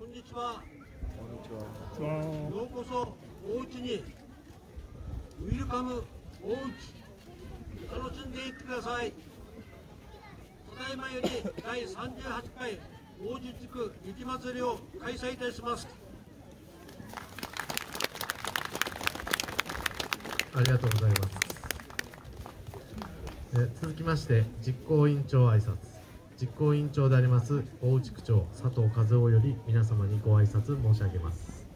こんにちは。こんにちは。ようこそお家にウィルカムおうち楽しんでいってください。ただいまより第38回王子地区雪まつりを開催いたします。ありがとうございます。え続きまして実行委員長挨拶。実行委員長であります大内区長佐藤和夫より皆様にご挨拶申し上げます。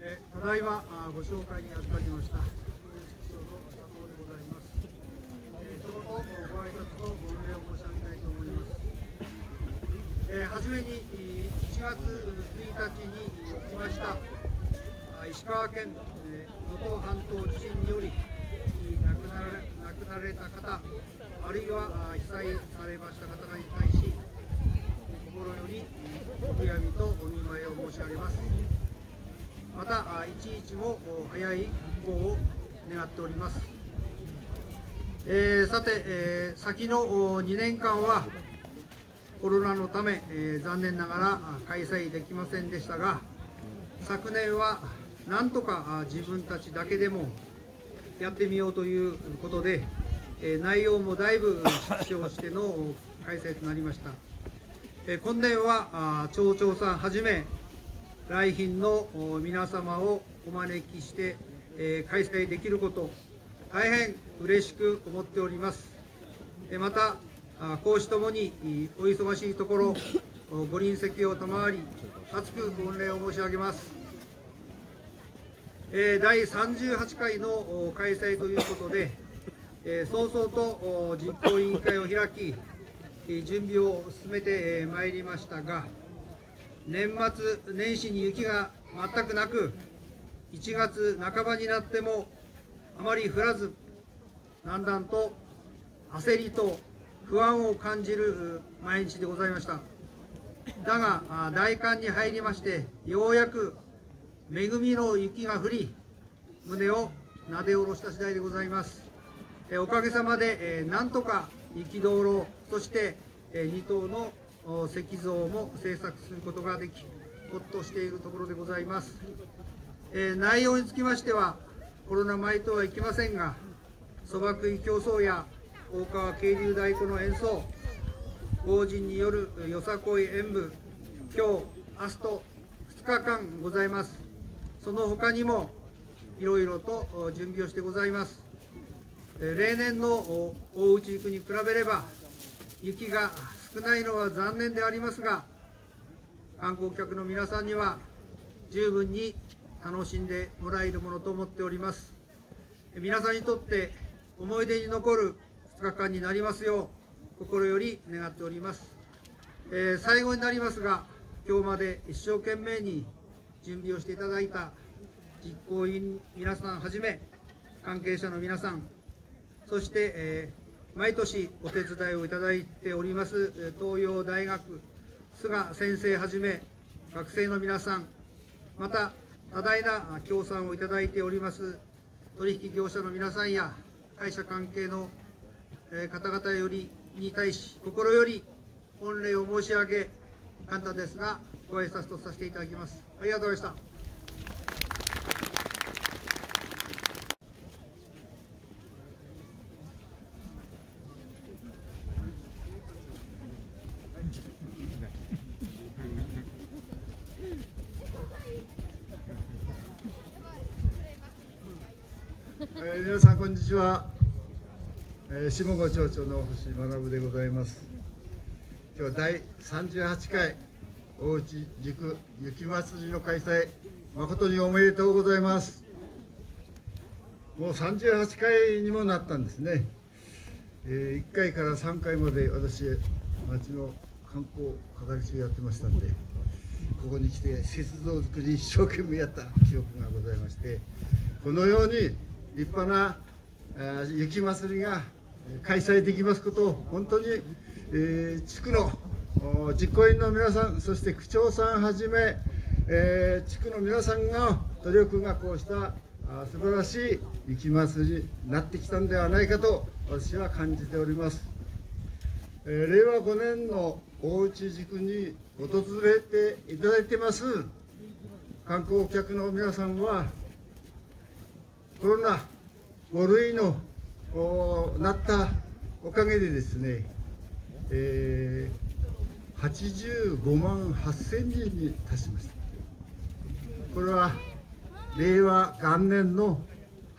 えーただいまあご紹介に預かりました、市長の佐藤でございます。えー、その後、ご挨拶とご礼を申し上げたいと思います。えー、はじめに、えー1月1日に起きました、石川県え能登半島地震により、亡くなられ亡くなられた方、あるいは被災されました方に対し、心よりお悔やみとお見舞いを申し上げます。またあ一日も早い復興を願っております。えーさて、えー先の2年間はコロナのため、えー残念ながら開催できませんでしたが昨年はなんとか自分たちだけでもやってみようということで、え内容もだいぶ縮小しての開催となりました。え今年は町長さんはじめ来賓の皆様をお招きして、え開催できること大変嬉しく思っておりますえまた講師ともにお忙しいところご臨席を賜り厚く御礼を申し上げますえー第38回の開催ということで、えー早々と実行委員会を開き準備を進めてまいりましたが年末年始に雪が全くなく1月半ばになってもあまり降らずだんだんと焦りと不安を感じる毎日でございました。だが大寒に入りましてようやく恵みの雪が降り胸をなで下ろした次第でございます。おかげさまで、えなんとか雪道路そして、2頭の石像も制作することができほっとしているところでございます、内容につきましてはコロナ前とはいきませんがそば食い競争や大川渓流太鼓の演奏法人によるよさこい演舞今日明日と2日間ございます。その他にもいろいろと準備をしてございます。え例年の大内区に比べれば雪が少ないのは残念でありますが観光客の皆さんには十分に楽しんでもらえるものと思っております。皆さんにとって思い出に残る2日間になりますよう心より願っております、えー最後になりますが今日まで一生懸命に準備をしていただいた実行委員皆さんはじめ関係者の皆さんそして、えー毎年お手伝いをいただいております東洋大学菅先生はじめ学生の皆さんまた多大な協賛をいただいております取引業者の皆さんや会社関係の方々よりに対し心より御礼を申し上げ簡単ですがご挨拶とさせていただきます。ありがとうございました。えー皆さんこんにちは、えー下郷町長の星学でございます。今日第38回大内塾雪まつりの開催誠におめでとうございます。もう38回にもなったんですね、え1回から3回まで私町の観光係長やってましたんでここに来て雪像作り一生懸命やった記憶がございましてこのように立派なあ雪まつりがえ開催できますことを本当に、えー地区の実行委員の皆さんそして区長さんはじめ、えー地区の皆さんの努力がこうしたあ素晴らしい雪祭りになってきたんではないかと私は感じております、えー令和5年の大内塾に訪れていただいてます。観光客の皆さんはコロナ5類のおなったおかげでですね、えー85万8000人に達しました。これは令和元年の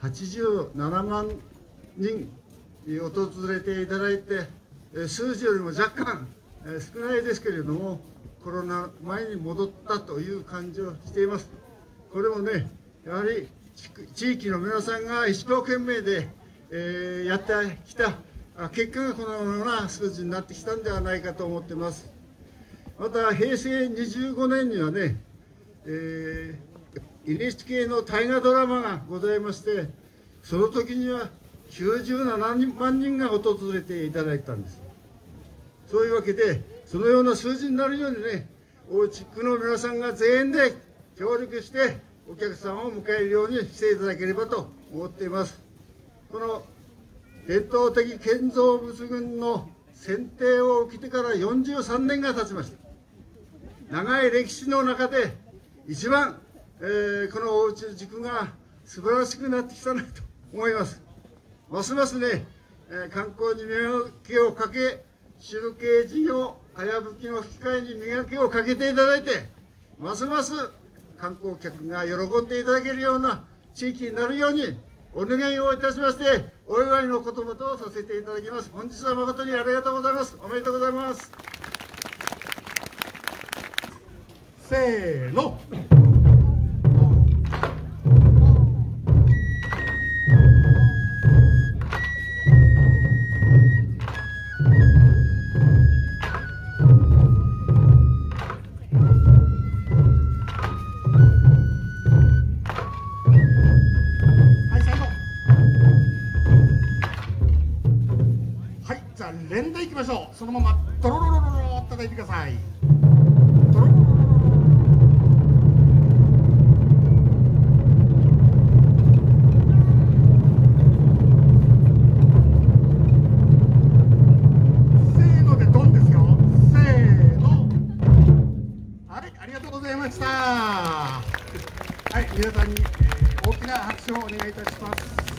87万人に訪れていただいて数字よりも若干少ないですけれどもコロナ前に戻ったという感じをしています。これもねやはり地域の皆さんが一生懸命で、えーやってきた結果がこのような数字になってきたんではないかと思ってます。また平成25年にはね、えー、NHK の大河ドラマがございましてその時には97万人が訪れていただいたんです。そういうわけでそのような数字になるようにね大内区の皆さんが全員で協力してお客さんを迎えるようにしていただければと思っています。この伝統的建造物群の選定を受けてから43年が経ちました。長い歴史の中で一番、えーこのおうち塾が素晴らしくなってきたなと思います。ますますね、えー観光に磨きをかけ集計事業かやぶきの機会に磨きをかけていただいてますます観光客が喜んでいただけるような地域になるようにお願いをいたしましてお祝いの言葉とさせていただきます。本日は誠にありがとうございます。おめでとうございます。せーの。そのままドロロロロロ叩いてください。ドロロロロロロせーのでドンですよせーのはいありがとうございましたはい皆さんに、えー大きな拍手をお願いいたします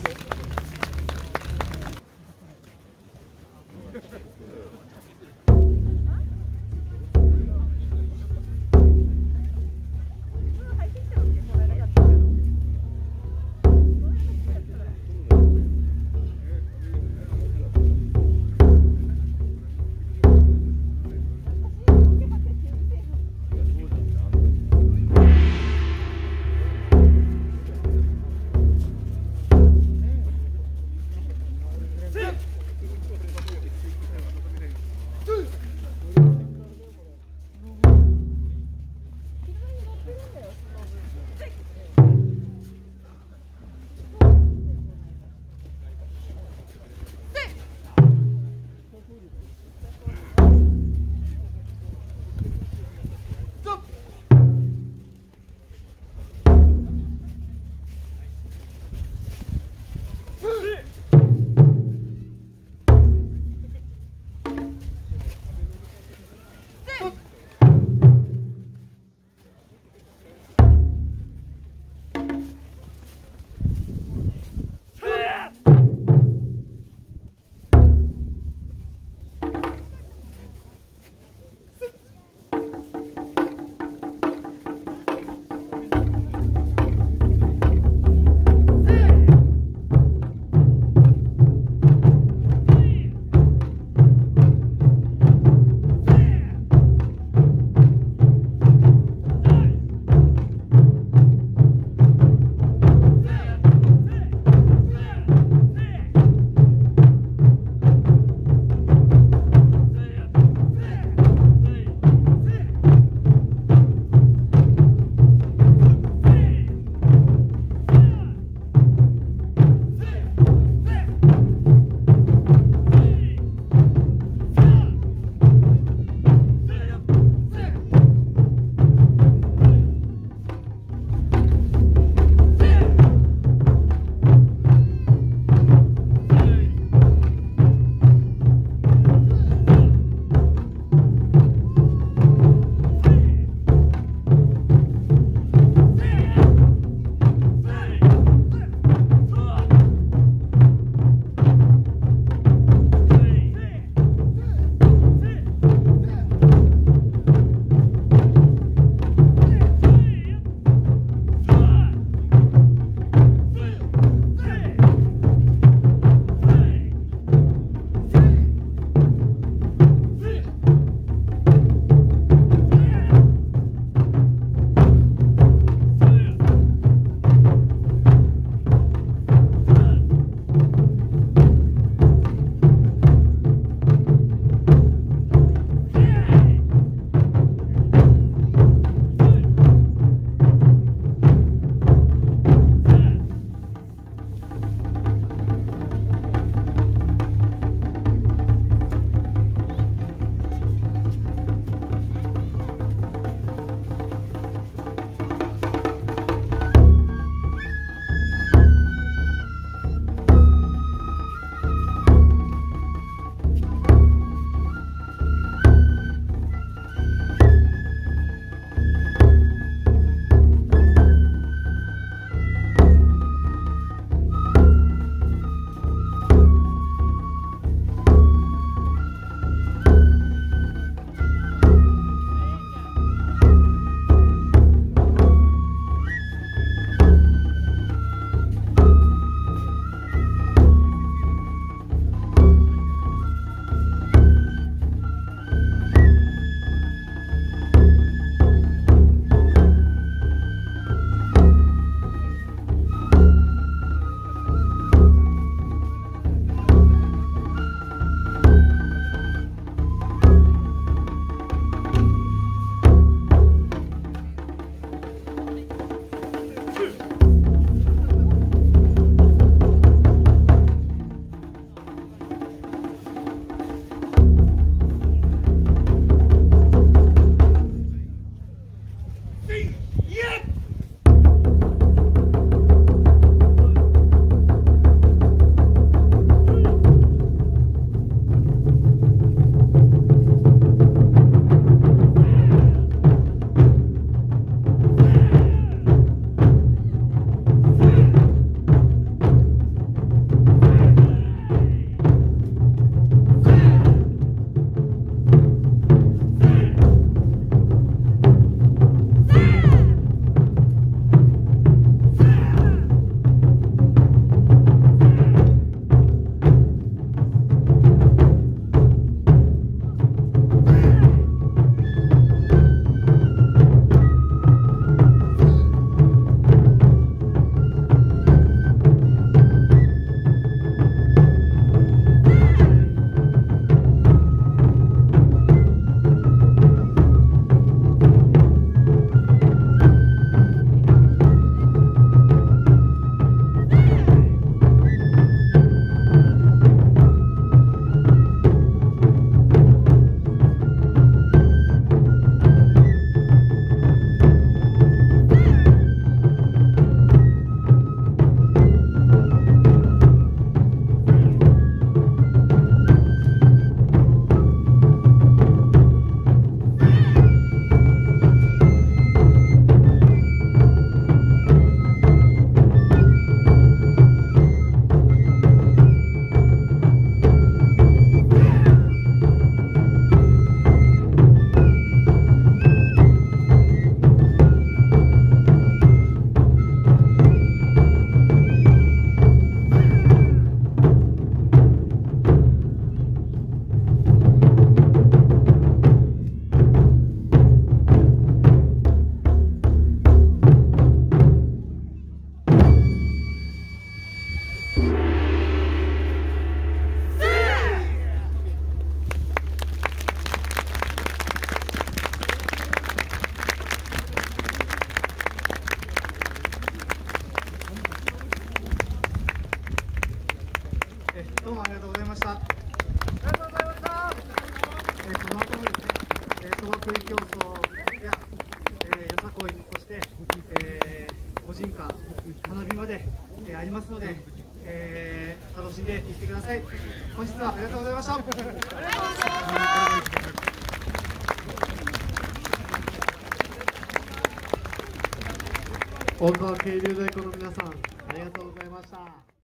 feet. Yep. りがとうございました。ありがとうございました。えーこの後もですね、えー、そば食い競争や、えー、よさこい、そして、えー、個人化、花火まで、えーありますので、えー楽しんでいってください。本日はありがとうございました。ありがとうございました。大川渓流大湖の皆さんありがとうございました